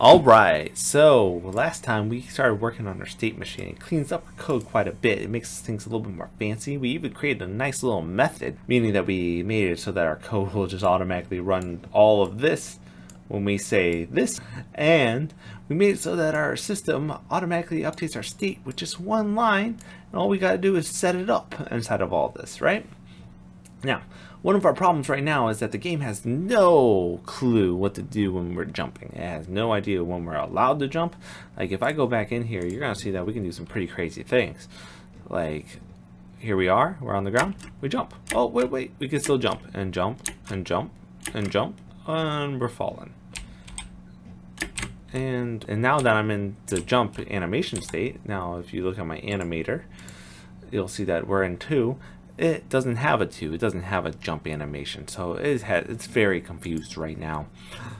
Alright, so last time we started working on our state machine. It cleans up our code quite a bit. It makes things a little bit more fancy. We even created a nice little method, meaning that we made it so that our code will just automatically run all of this when we say this. And we made it so that our system automatically updates our state with just one line. And all we got to do is set it up inside of all this, right? Now, one of our problems right now is that the game has no clue what to do when we're jumping. It has no idea when we're allowed to jump. Like if I go back in here, you're going to see that we can do some pretty crazy things. Like here we are, we're on the ground, we jump. Oh, wait, wait, we can still jump and jump and jump and jump and we're falling. And, and now that I'm in the jump animation state, now if you look at my animator, you'll see that we're in 2 it doesn't have a 2 it doesn't have a jump animation so it has, it's very confused right now.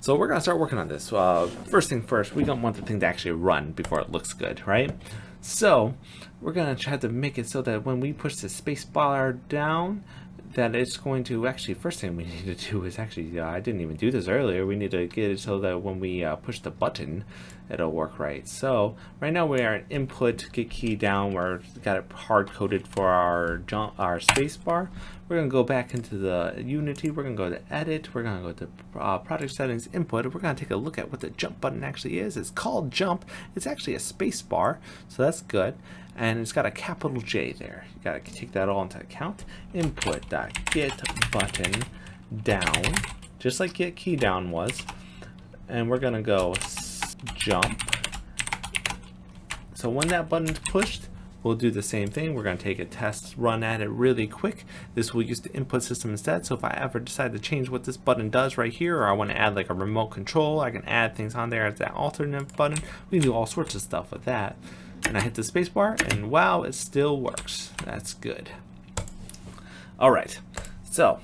So we're gonna start working on this. Uh, first thing first we don't want the thing to actually run before it looks good right? So we're gonna try to make it so that when we push the space bar down that it's going to actually first thing we need to do is actually uh, I didn't even do this earlier we need to get it so that when we uh, push the button it'll work right. So right now we are at input get key down we're got it hard coded for our jump our space bar. We're gonna go back into the unity we're gonna go to edit we're gonna go to uh, project settings input we're gonna take a look at what the jump button actually is. It's called jump. It's actually a space bar so that's good. And it's got a capital J there. You gotta take that all into account. Input dot get button down, just like get key down was, and we're gonna go jump. So when that button's pushed, we'll do the same thing. We're going to take a test run at it really quick. This will use the input system instead. So if I ever decide to change what this button does right here, or I want to add like a remote control, I can add things on there as that alternate button. We can do all sorts of stuff with that and I hit the spacebar and wow it still works that's good all right so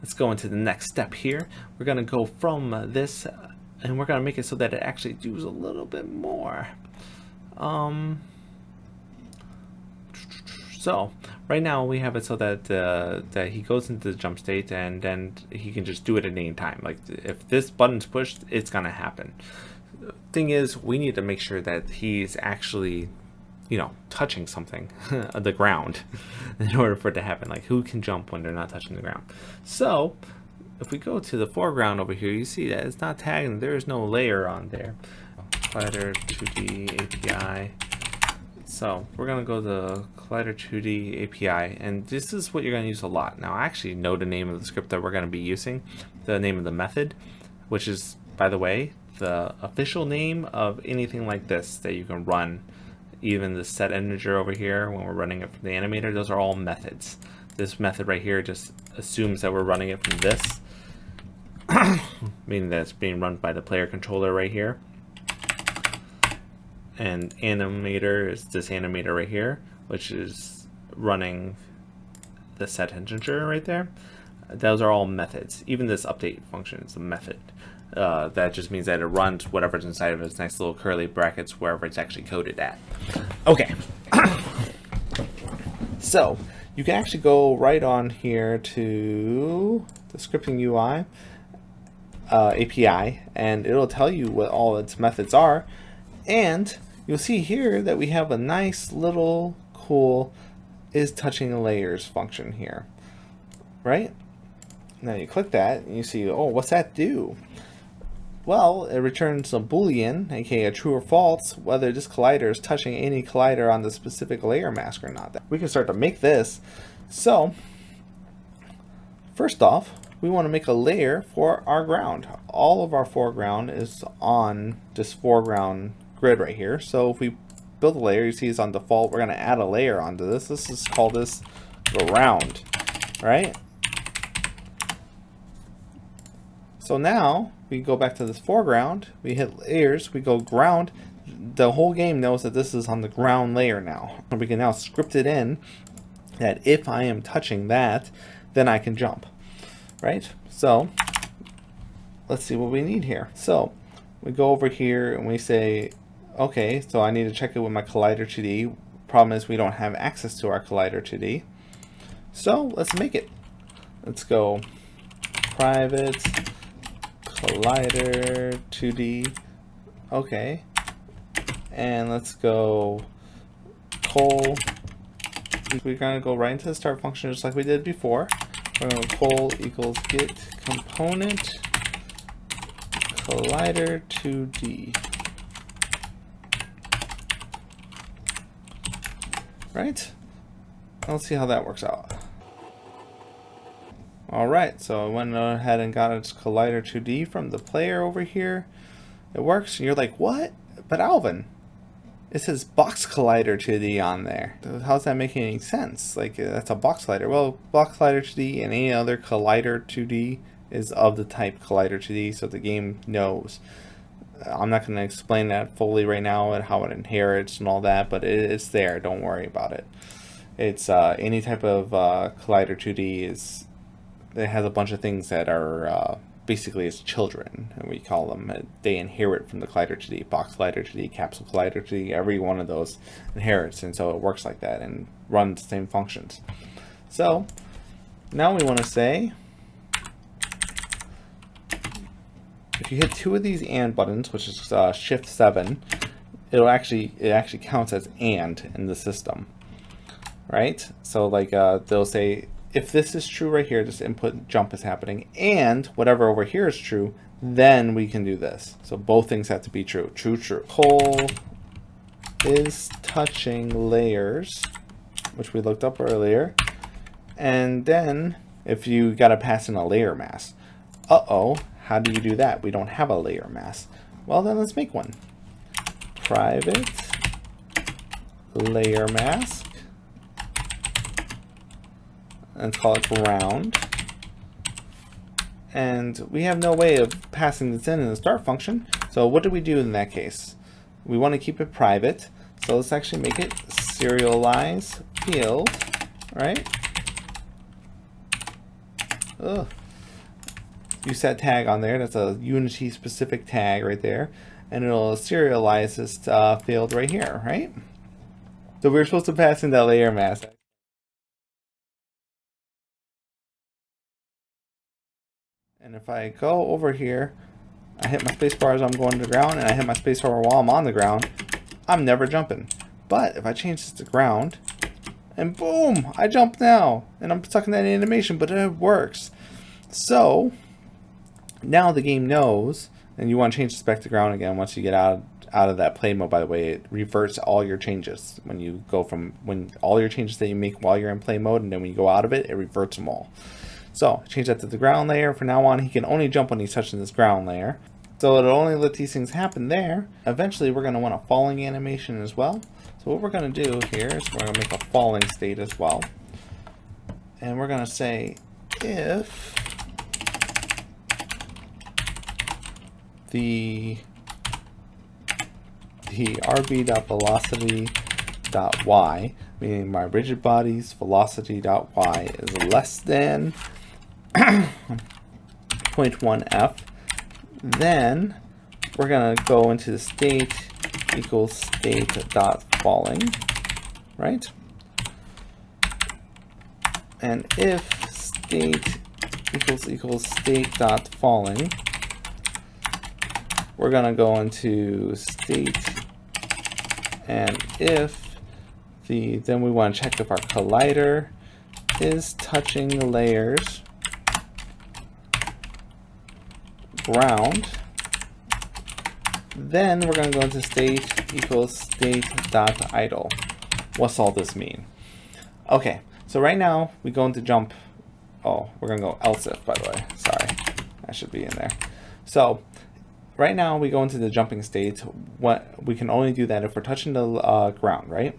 let's go into the next step here we're gonna go from uh, this and we're gonna make it so that it actually does a little bit more. Um so right now we have it so that uh, that he goes into the jump state and then he can just do it at any time. Like if this button's pushed it's gonna happen. Thing is we need to make sure that he's actually you know touching something the ground in order for it to happen. Like who can jump when they're not touching the ground? So if we go to the foreground over here you see that it's not tagging. There is no layer on there. Collider 2d api so we're going to go to collider 2d api and this is what you're going to use a lot. Now i actually know the name of the script that we're going to be using the name of the method which is by the way the official name of anything like this that you can run. Even the set integer over here when we're running it from the animator those are all methods. This method right here just assumes that we're running it from this meaning that it's being run by the player controller right here and animator is this animator right here which is running the set integer right there those are all methods even this update function is a method uh, that just means that it runs whatever's inside of its nice little curly brackets wherever it's actually coded at. Okay. so you can actually go right on here to the scripting UI uh, API and it'll tell you what all its methods are and you'll see here that we have a nice little cool is touching layers function here right now you click that and you see oh what's that do well, it returns a boolean, aka a true or false, whether this collider is touching any collider on the specific layer mask or not. We can start to make this. So, first off, we want to make a layer for our ground. All of our foreground is on this foreground grid right here. So if we build a layer, you see it's on default, we're going to add a layer onto this. This is called this ground, right? So now we go back to this foreground, we hit layers, we go ground, the whole game knows that this is on the ground layer now. And we can now script it in that if I am touching that, then I can jump, right? So let's see what we need here. So we go over here and we say, okay, so I need to check it with my Collider 2D. Problem is we don't have access to our Collider 2D. So let's make it. Let's go private collider 2D Okay. And let's go col. We're gonna go right into the start function just like we did before. We're gonna col equals get component collider 2D. Right? Let's see how that works out. Alright, so I went ahead and got its Collider 2D from the player over here. It works, and you're like, what? But Alvin, it says Box Collider 2D on there. How's that making any sense? Like, uh, that's a Box Collider. Well, Box Collider 2D and any other Collider 2D is of the type Collider 2D, so the game knows. Uh, I'm not going to explain that fully right now and how it inherits and all that, but it's there. Don't worry about it. It's uh, any type of uh, Collider 2D is it has a bunch of things that are uh, basically its children, and we call them. Uh, they inherit from the Collider to the Box Collider to the Capsule Collider 2D. Every one of those inherits, and so it works like that and runs the same functions. So now we want to say if you hit two of these AND buttons, which is uh, Shift 7, it'll actually it actually counts as AND in the system, right? So like uh, they'll say if this is true right here, this input jump is happening, and whatever over here is true, then we can do this. So both things have to be true. True, true. Col is touching layers, which we looked up earlier. And then if you got to pass in a layer mask. Uh-oh, how do you do that? We don't have a layer mask. Well, then let's make one. Private layer mask and call it round. And we have no way of passing this in in the start function. So what do we do in that case? We want to keep it private. So let's actually make it serialize field, right? Ugh. You set tag on there. That's a Unity specific tag right there. And it'll serialize this uh, field right here, right? So we are supposed to pass in that layer mask. If I go over here, I hit my spacebar as I'm going to the ground, and I hit my spacebar while I'm on the ground, I'm never jumping. But if I change this to ground, and boom, I jump now. And I'm stuck in that animation, but it works. So, now the game knows, and you want to change this back to ground again once you get out out of that play mode by the way it reverts all your changes when you go from when all your changes that you make while you're in play mode and then when you go out of it it reverts them all so change that to the ground layer. From now on, he can only jump when he's touching this ground layer. So it'll only let these things happen there. Eventually, we're going to want a falling animation as well. So what we're going to do here is we're going to make a falling state as well. And we're going to say if the the rb.velocity.y, meaning my rigid body's velocity.y is less than 0.1f. Then we're going to go into the state equals state dot falling, right? And if state equals equals state dot falling, we're going to go into state and if the then we want to check if our collider is touching the layers ground. Then we're going to go into state equals state dot idle. What's all this mean? Okay, so right now we go into jump. Oh, we're going to go else if, by the way. Sorry, that should be in there. So right now we go into the jumping state. What we can only do that if we're touching the uh, ground, right?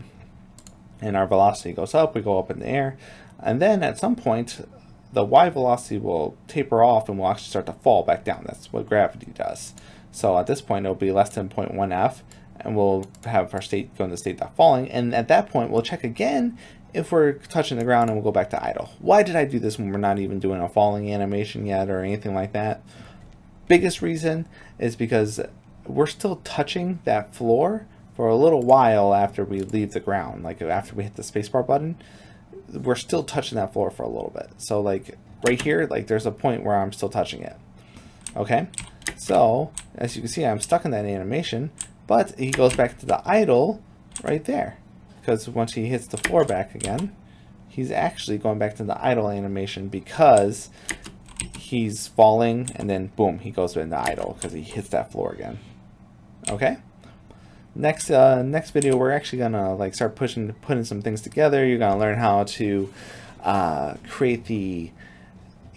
And our velocity goes up, we go up in the air. And then at some point, the y velocity will taper off and will actually start to fall back down. That's what gravity does. So at this point, it'll be less than 0.1 f, and we'll have our state go into state dot falling. And at that point, we'll check again if we're touching the ground and we'll go back to idle. Why did I do this when we're not even doing a falling animation yet or anything like that? Biggest reason is because we're still touching that floor for a little while after we leave the ground, like after we hit the spacebar button we're still touching that floor for a little bit. So like right here, like there's a point where I'm still touching it. Okay, So, as you can see, I'm stuck in that animation, but he goes back to the idle right there. Because once he hits the floor back again, he's actually going back to the idle animation because he's falling and then boom, he goes into idle because he hits that floor again. Okay? Next uh, next video, we're actually gonna like start pushing putting some things together. You're gonna learn how to uh, create the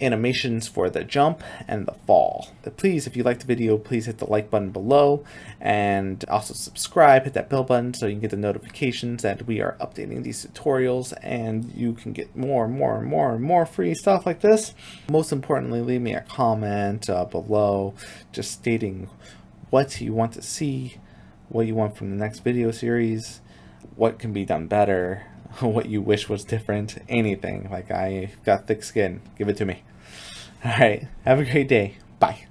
animations for the jump and the fall. But please, if you liked the video, please hit the like button below and also subscribe, hit that bell button so you can get the notifications that we are updating these tutorials and you can get more and more and more and more free stuff like this. Most importantly, leave me a comment uh, below just stating what you want to see, what you want from the next video series, what can be done better, what you wish was different, anything. Like I got thick skin, give it to me. All right, have a great day. Bye.